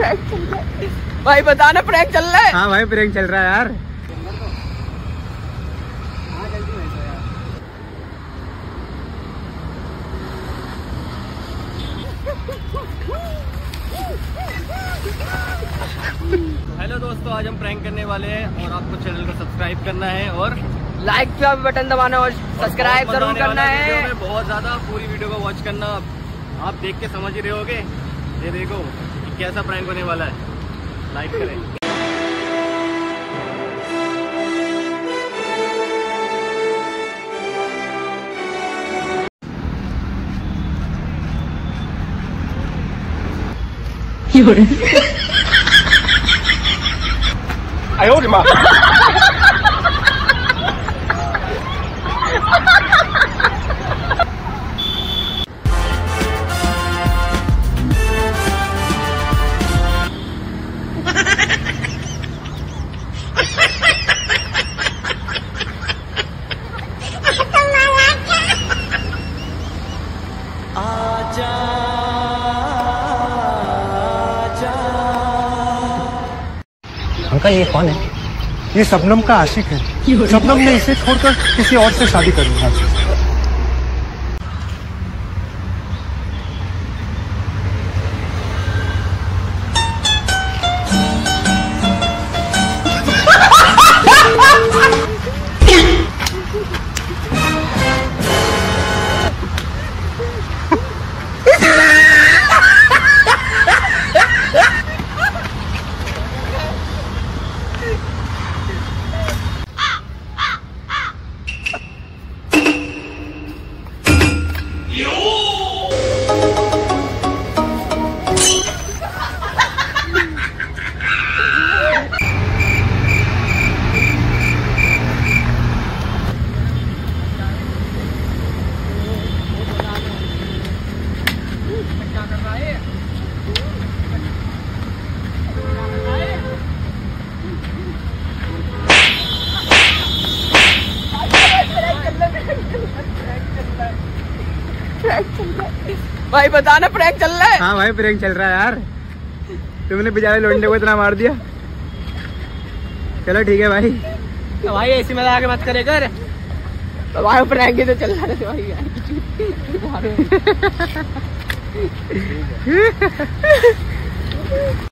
भाई बता ना प्रैंक चल रहा है। हाँ भाई प्रैंक चल रहा है यार। हेलो दोस्तों आज हम प्रैंक करने वाले हैं और आपको चैनल को सब्सक्राइब करना है और लाइक का बटन दबाना और सब्सक्राइब ज़रूर करना है। बहुत ज़्यादा पूरी वीडियो को वॉच करना। आप देख के समझ ही रहे होगे। ये देखो। कैसा प्रैंक होने वाला है? लाइक करें। अंकल ये कौन है? ये शबनम का आशिक है। शबनम ने इसे छोड़कर किसी और से शादी करूँगा। लिया भाई बता ना प्रैंक चल रहा है। हाँ भाई प्रैंक चल रहा है यार। तुमने बेचारे लोंडे को इतना मार दिया। चलो ठीक है भाई। तो भाई ऐसी मज़ा आगे मत करे कर। तो भाई प्रैंक ही तो चल रहा है भाई। यार